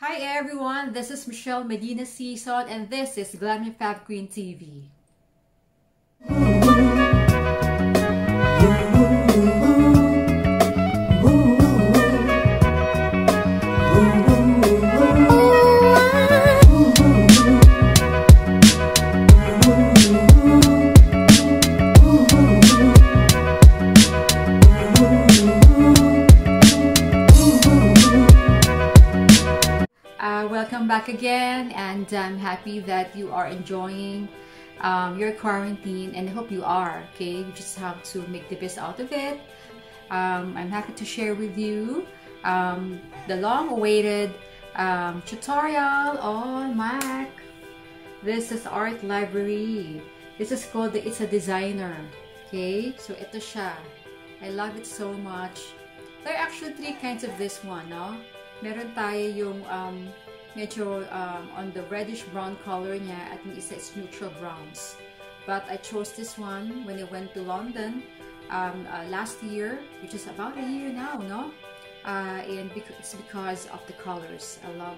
Hi everyone, this is Michelle Medina Season and this is Glamour Fab Queen TV. Again and I'm happy that you are enjoying um, your quarantine and I hope you are okay? You just have to make the best out of it. Um, I'm happy to share with you um, the long-awaited um, tutorial on Mac. This is art library. This is called the It's a Designer okay? So ito siya. I love it so much. There are actually three kinds of this one no? Meron tayo yung um, medyo um, on the reddish brown color niya at yung isa is neutral browns. But I chose this one when I went to London um, uh, last year, which is about a year now, no? Uh, and it's because of the colors. I love,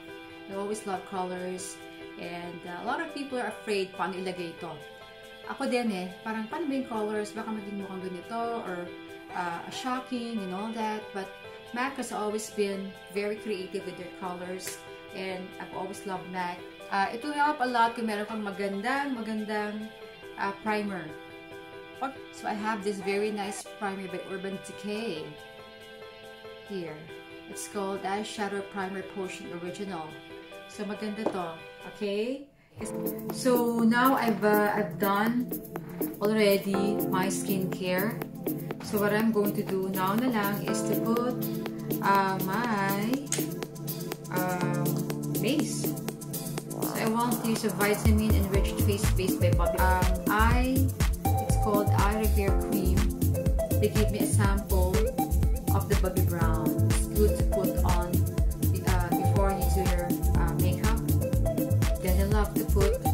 I always love colors. And uh, a lot of people are afraid paano ilagay ito. Ako din eh, parang paano ba yung colors? Baka maging mukhang ganito or uh, shocking and all that. But MAC has always been very creative with their colors and I've always loved MAC. Uh, it will help a lot kung meron kang magandang, magandang uh, primer. So I have this very nice primer by Urban Decay here. It's called Eyeshadow Primer Potion Original. So maganda to, okay? So now I've, uh, I've done already my skincare. So what I'm going to do now na lang is to put uh, my use a vitamin enriched face base by Bobbi. Um, I, it's called Eye Repair Cream. They give me a sample of the Bobbi Brown. It's good to put on uh, before you do your uh, makeup. Then I love to put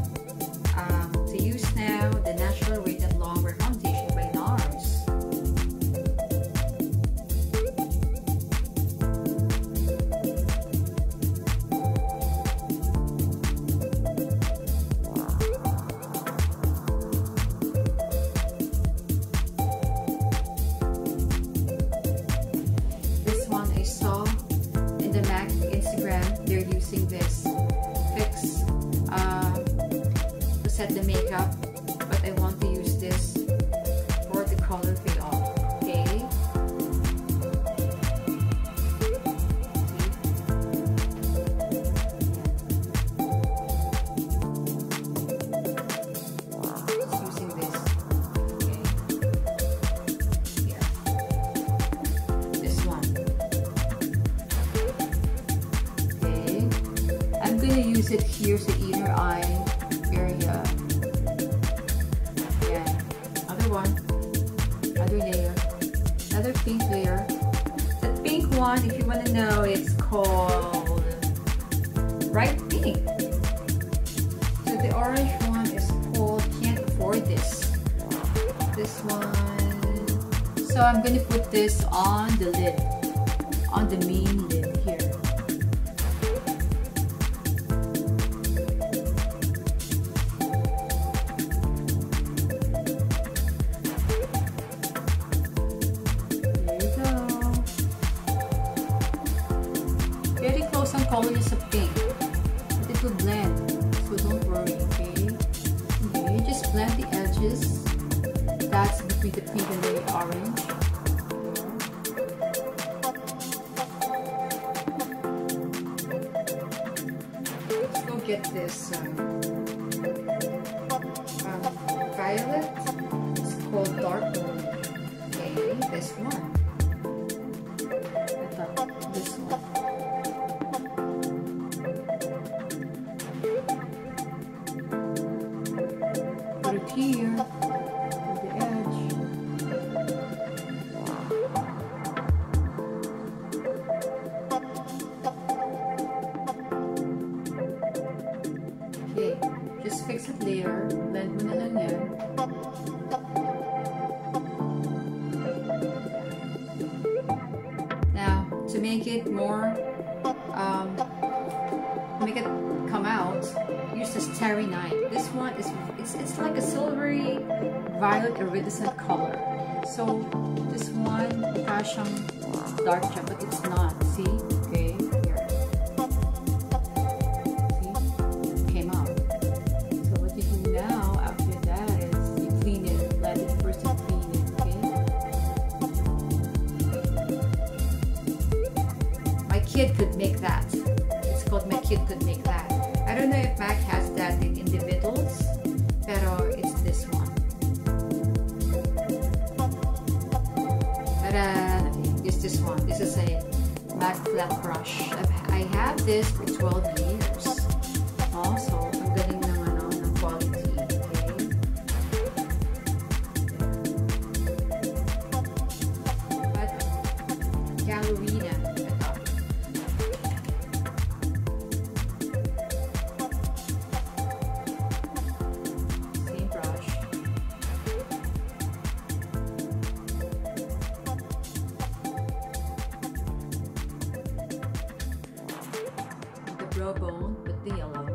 gonna use it here sa inner eye area. Yeah. Other one. Other layer. Another pink layer. The pink one, if you wanna know, it's called bright pink. So the orange one is called Can't Afford This. This one. So I'm gonna put this on the lid. On the main lid Color niya sa pink. But it will blend. So don't worry, okay? Okay, just blend the edges. That's between the pink and the orange. Let's go get this um, um, violet. It's called dark blue. Okay, this one. Here, at the edge. Okay, just fix it later. Blend mo na lang. Now, to make it more um, it come out. Use This Terry is it's it's like a silvery violet iridescent color. So this one parang dark chocolate, it's not. See? Okay, here. See? Came out. So what you do now after that is you clean it. Let it first and clean it. Okay. My kid could make that. It's called my kid could make that. I don't know if Mac has that in individuals, pero it's this one. Ta-da! Uh, it's this one. This is a Mac flat brush. I have this for 12 years. Also, The brow bone with the yellow.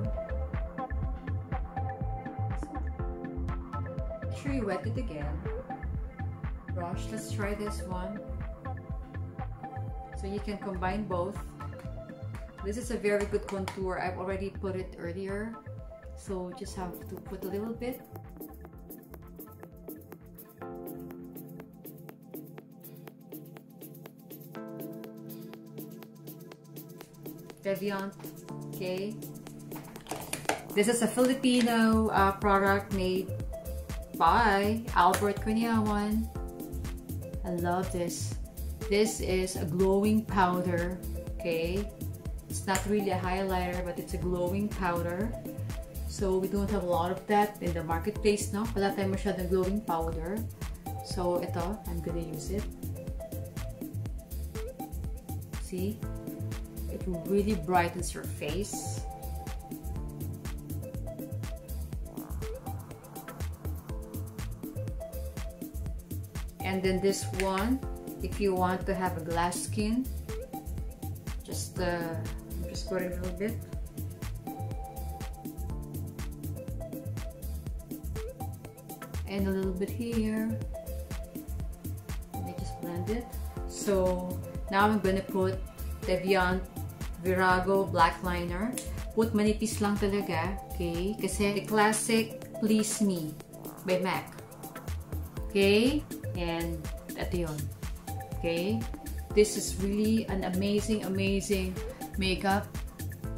Sure you wet it again. Brush, let's try this one. So you can combine both. This is a very good contour. I've already put it earlier. So just have to put a little bit. Deviant, okay. This is a Filipino uh, product made by Albert Cunyawan. I love this. This is a glowing powder, okay. It's not really a highlighter, but it's a glowing powder. So we don't have a lot of that in the marketplace, no? Wala tayong masyadong glowing powder. So ito, I'm gonna use it. See? Really brightens your face. And then this one, if you want to have a glass skin, just uh, just put it a little bit. And a little bit here. Let me just blend it. So now I'm gonna put Deviant Virago Black Liner. Put manipis lang talaga, okay? Kasi the classic Please Me by MAC. Okay? And ito yun. Okay? This is really an amazing, amazing makeup.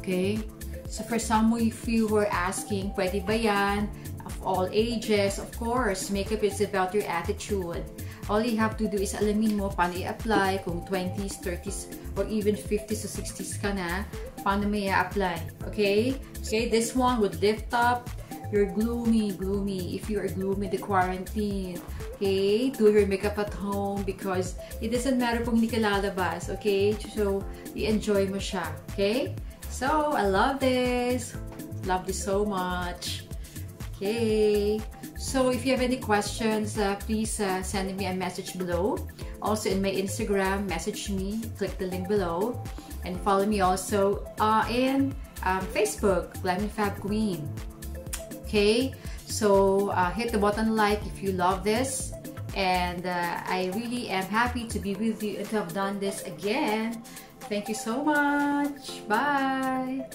Okay? So for some of you who are asking, pwede ba yan? Of all ages, of course, makeup is about your attitude. All you have to do is alamin mo paano i-apply kung 20s, 30s, or even 50s or 60s ka na, paano may i-apply. Okay? Okay, this one would lift up you're gloomy, gloomy. If you are gloomy the quarantine, okay? Do your makeup at home because it doesn't matter kung hindi ka lalabas, okay? So, i-enjoy mo siya, okay? So, I love this. Love this so much. Okay. So, if you have any questions, uh, please uh, send me a message below. Also, in my Instagram, message me. Click the link below. And follow me also uh, in um, Facebook, Glam Fab Queen. Okay, so uh, hit the button like if you love this. And uh, I really am happy to be with you and to have done this again. Thank you so much. Bye.